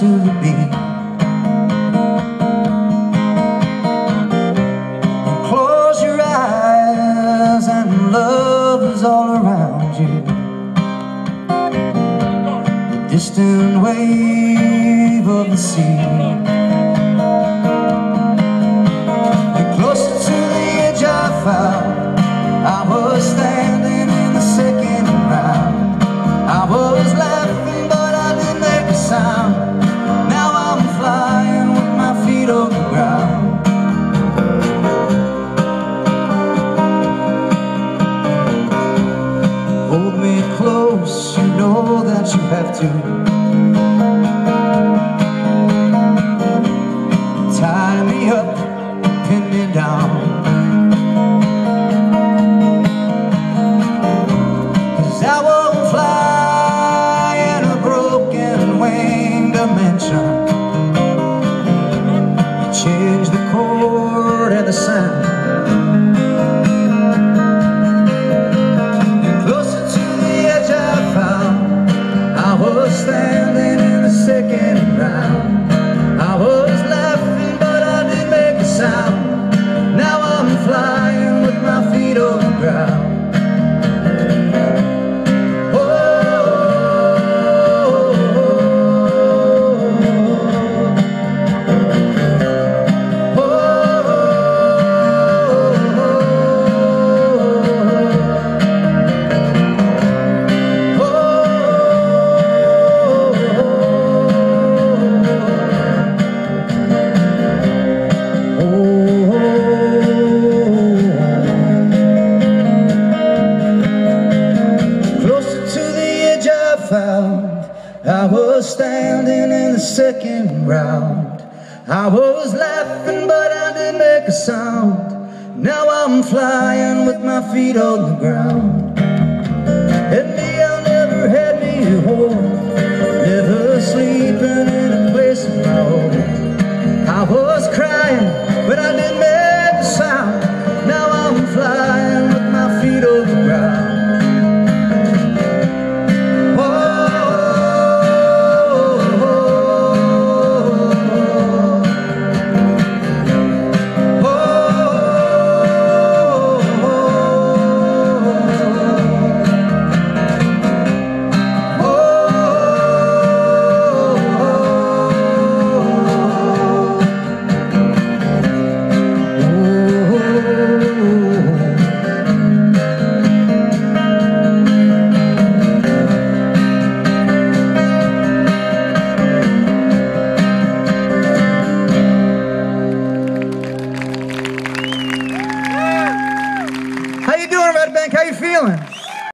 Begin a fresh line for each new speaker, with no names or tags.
to be. And Close your eyes and love is all around you. The distant wave of the sea. Know that you have to. Tie me up, pin me down. Cause I won't fly in a broken wing dimension. Change the chord and the sound. standing in the second round. I was laughing but I didn't make a sound. Now I'm flying with my feet on the ground. And me, I never had me a horse